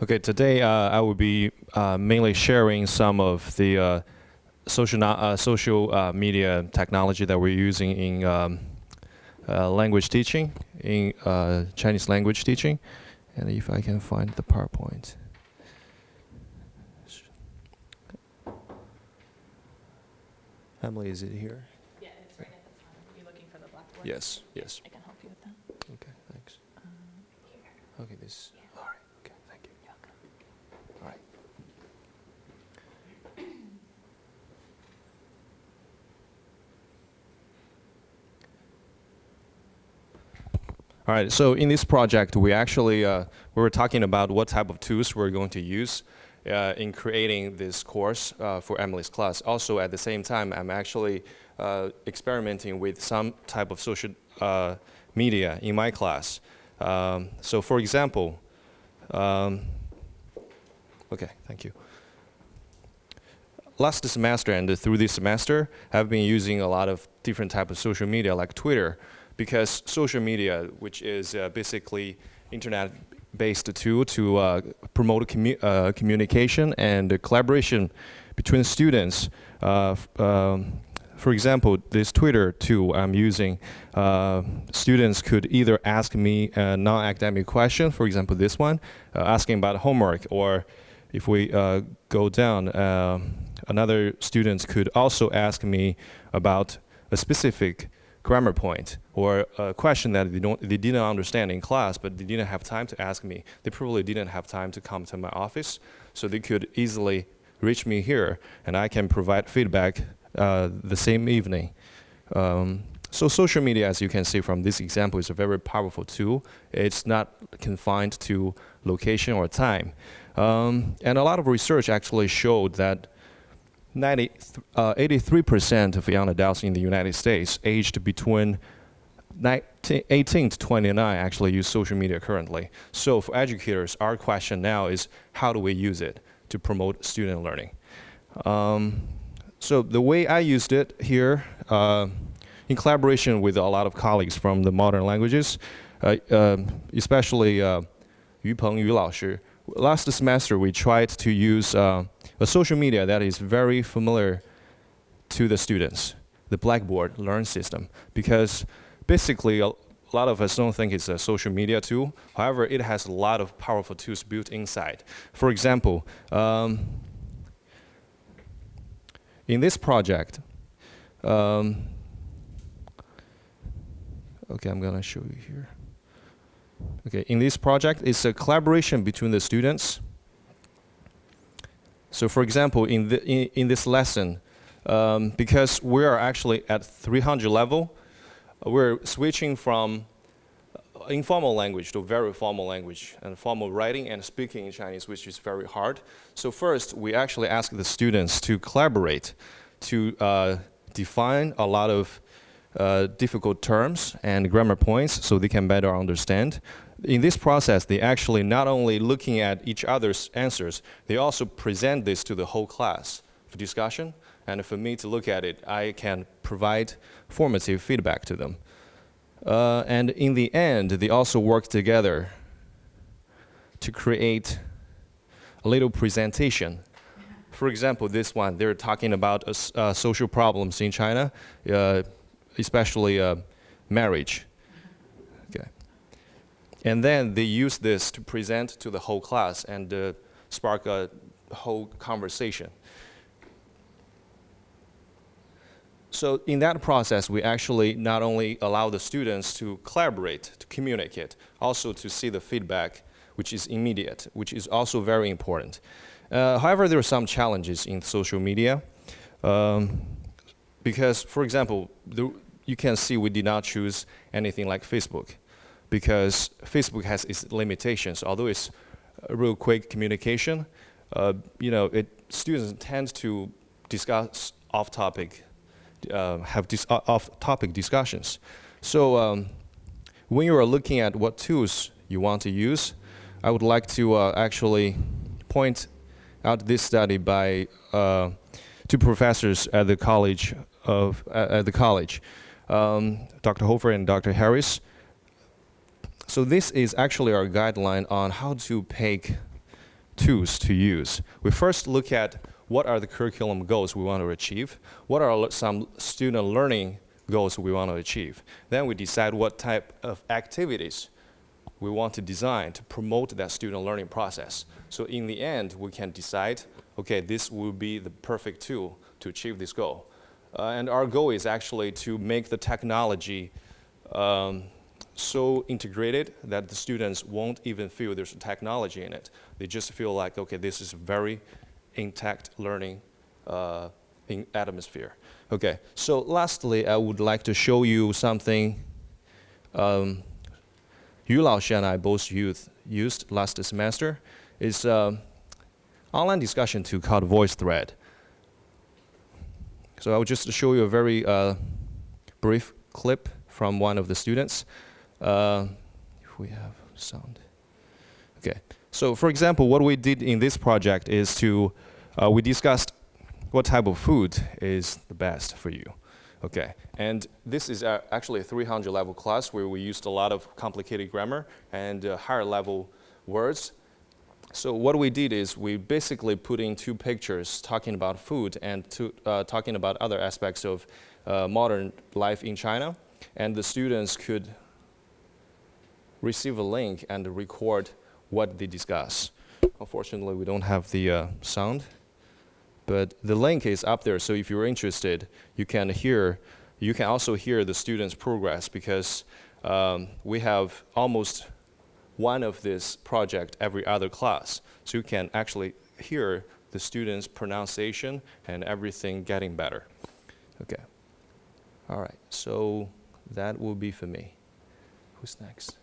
Okay, today uh, I will be uh, mainly sharing some of the uh, social, uh, social uh, media technology that we're using in um, uh, language teaching, in uh, Chinese language teaching. And if I can find the PowerPoint. Emily, is it here? Yeah, it's right at the top. Are you looking for the blackboard? Yes, yes. I can help you with that. Okay, thanks. Um, here. Okay, this. All right, okay, thank you. You're welcome. All right. All right, so in this project, we actually uh, we were talking about what type of tools we're going to use uh, in creating this course uh, for Emily's class. Also, at the same time, I'm actually uh, experimenting with some type of social uh, media in my class. Um, so, for example, um, okay, thank you. Last semester and through this semester, I've been using a lot of different type of social media like Twitter, because social media, which is uh, basically internet-based tool to uh, promote commu- uh, communication and collaboration between students. Uh, um, for example, this Twitter tool I'm using, uh, students could either ask me a non-academic question, for example, this one, uh, asking about homework, or if we go down, uh, another students could also ask me about a specific grammar point or a question that they, don't, they didn't understand in class, but they didn't have time to ask me. They probably didn't have time to come to my office, so they could easily reach me here, and I can provide feedback uh, the same evening. Um, so social media, as you can see from this example, is a very powerful tool. It's not confined to location or time. Um, and a lot of research actually showed that 90, uh, 83% of young adults in the United States aged between 19, 18 to 29 actually use social media currently. So for educators, our question now is how do we use it to promote student learning? Um, so the way I used it here, uh, in collaboration with a lot of colleagues from the modern languages, uh, um especially uh, Yu Peng Yu last semester we tried to use uh, a social media that is very familiar to the students, the Blackboard Learn system, because basically a lot of us don't think it's a social media tool. However, it has a lot of powerful tools built inside. For example, um, in this project, um, okay, I'm gonna show you here. Okay, in this project, it's a collaboration between the students. So for example, in, the, in, in this lesson, um, because we are actually at 300 level, uh, we're switching from uh, informal language to very formal language and formal writing and speaking in Chinese, which is very hard. So first, we actually ask the students to collaborate, to uh, define a lot of uh, difficult terms and grammar points so they can better understand. In this process, they actually not only looking at each other's answers, they also present this to the whole class for discussion. And for me to look at it, I can provide formative feedback to them. Uh, and in the end, they also work together to create a little presentation. For example, this one, they're talking about uh, social problems in China, uh, especially uh, marriage. And then they use this to present to the whole class and uh, spark a whole conversation. So in that process, we actually not only allow the students to collaborate, to communicate, also to see the feedback, which is immediate, which is also very important. Uh, however, there are some challenges in social media. Um, because, for example, the, you can see we did not choose anything like Facebook because Facebook has its limitations. Although it's real quick communication, uh, you know, it, students tend to discuss off-topic, uh, have dis- off-topic discussions. So um, when you are looking at what tools you want to use, I would like to uh, actually point out this study by uh, two professors at the college of uh, at the college, um, Dr. Hofer and Dr. Harris. So this is actually our guideline on how to pick tools to use. We first look at what are the curriculum goals we want to achieve, what are some student learning goals we want to achieve. Then we decide what type of activities we want to design to promote that student learning process. So in the end, we can decide, okay, this will be the perfect tool to achieve this goal. Uh, and our goal is actually to make the technology um, so integrated that the students won't even feel there's technology in it. They just feel like, okay, this is very intact learning uh, in atmosphere. Okay, so lastly, I would like to show you something um, Yu Laoshi and I both used, used last semester. It's um online discussion tool called VoiceThread. So I will just show you a very uh, brief clip from one of the students. Uh, if we have sound. Okay. So for example, what we did in this project is to, uh, we discussed what type of food is the best for you. Okay. And this is uh, actually a 300 level class where we used a lot of complicated grammar and uh, higher level words. So what we did is we basically put in two pictures talking about food and to, uh, talking about other aspects of uh, modern life in China. And the students could receive a link and record what they discuss. Unfortunately, we don't have the uh, sound, but the link is up there. So if you're interested, you can hear. You can also hear the students' progress because um, we have almost one of this project every other class. So you can actually hear the students' pronunciation and everything getting better. Okay. All right. So that will be for me. Who's next?